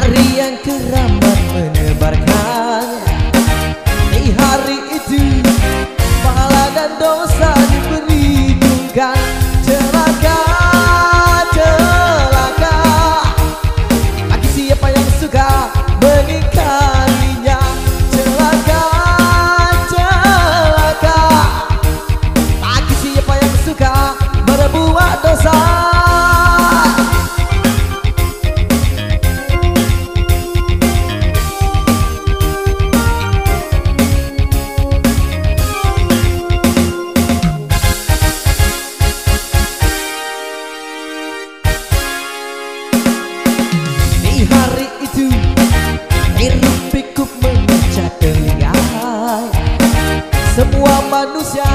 Hari yang keramat menebarkan Di hari itu Pahala dan dosa diperhitungkan hari itu Hiruk pikuk memecah telinga Semua manusia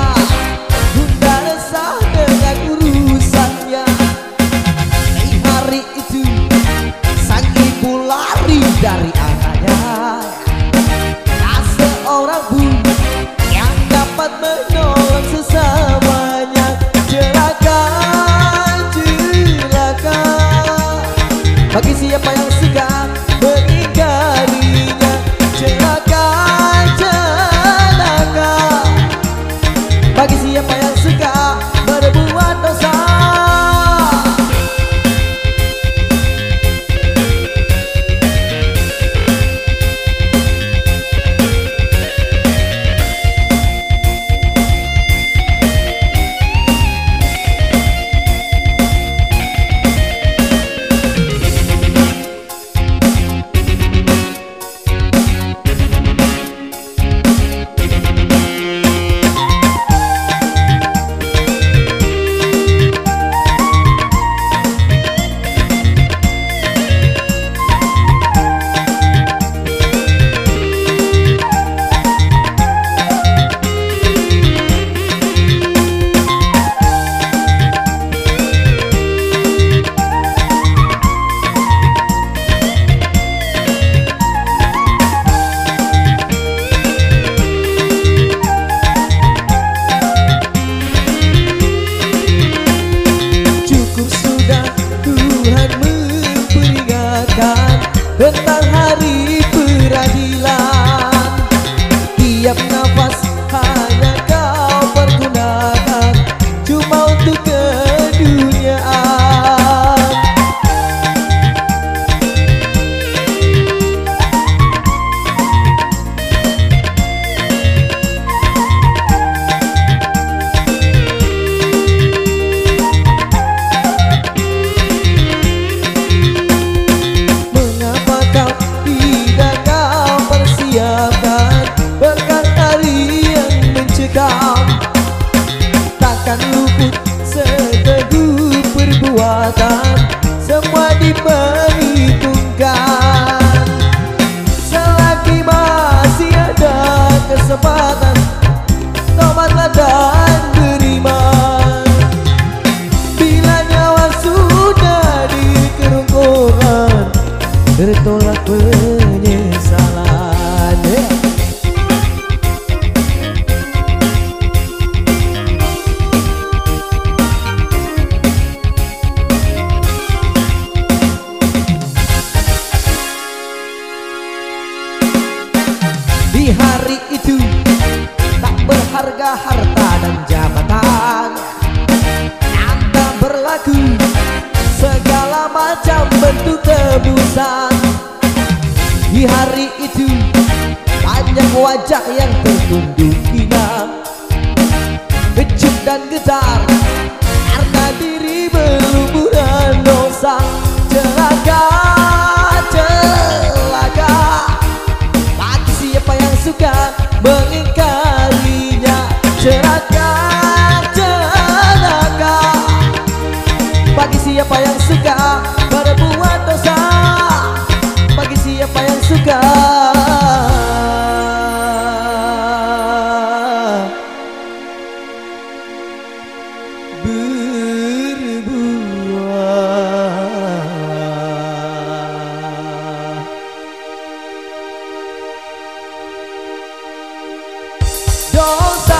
Tentang hari peradilan Tiap nafas Takkan luput seteguh perbuatan. Semua diperhitungkan. Selagi masih ada kesempatan Tobatlah dan beriman. Bila nyawa sudah di kerongkongan Tertolak penyesalan. Eh. aku Segala macam bentuk tebusan Di hari itu Banyak wajah yang tertunduk inam kejut dan getar Bagi siapa yang suka berbuat dosa. Bagi siapa yang suka. Don't